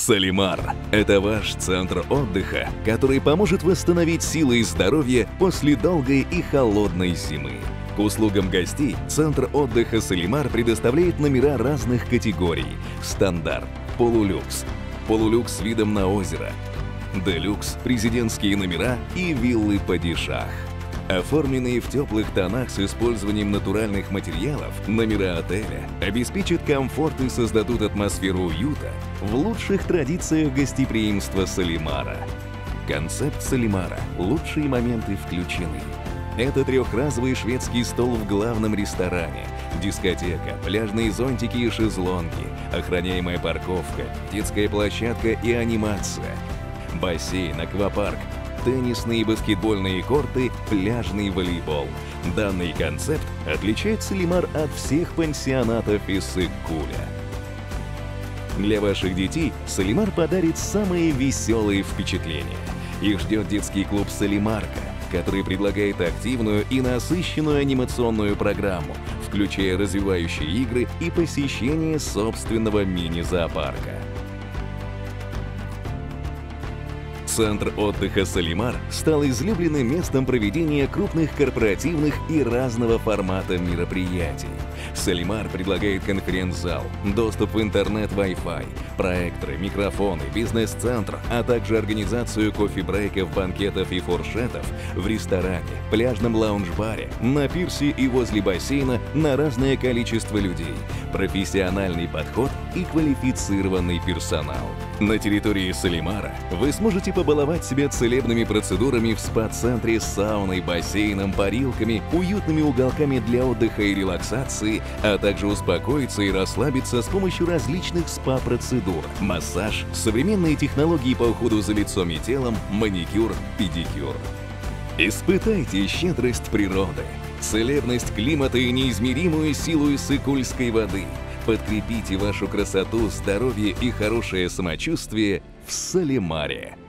Салимар – это ваш центр отдыха, который поможет восстановить силы и здоровье после долгой и холодной зимы. К услугам гостей Центр отдыха «Салимар» предоставляет номера разных категорий – стандарт, полулюкс, полулюкс с видом на озеро, делюкс, президентские номера и виллы по дешах. Оформленные в теплых тонах с использованием натуральных материалов, номера отеля обеспечат комфорт и создадут атмосферу уюта в лучших традициях гостеприимства Салимара. Концепт Салимара «Лучшие моменты включены». Это трехразовый шведский стол в главном ресторане, дискотека, пляжные зонтики и шезлонги, охраняемая парковка, детская площадка и анимация, бассейн, аквапарк, теннисные и баскетбольные корты, пляжный волейбол. Данный концепт отличает Салимар от всех пансионатов из Сыккуля. Для ваших детей Салимар подарит самые веселые впечатления. Их ждет детский клуб «Салимарка», который предлагает активную и насыщенную анимационную программу, включая развивающие игры и посещение собственного мини-зоопарка. Центр отдыха «Салимар» стал излюбленным местом проведения крупных корпоративных и разного формата мероприятий. «Салимар» предлагает конференц-зал, доступ в интернет Wi-Fi, проекторы, микрофоны, бизнес-центр, а также организацию кофе-брейков, банкетов и фуршетов в ресторане, пляжном лаунж-баре, на пирсе и возле бассейна на разное количество людей, профессиональный подход и квалифицированный персонал. На территории Салимара вы сможете побаловать себя целебными процедурами в спа-центре с сауной, бассейном, парилками, уютными уголками для отдыха и релаксации, а также успокоиться и расслабиться с помощью различных спа-процедур, массаж, современные технологии по уходу за лицом и телом, маникюр, педикюр. Испытайте щедрость природы, целебность климата и неизмеримую силу иссыкульской воды. Подкрепите вашу красоту, здоровье и хорошее самочувствие в Салимаре.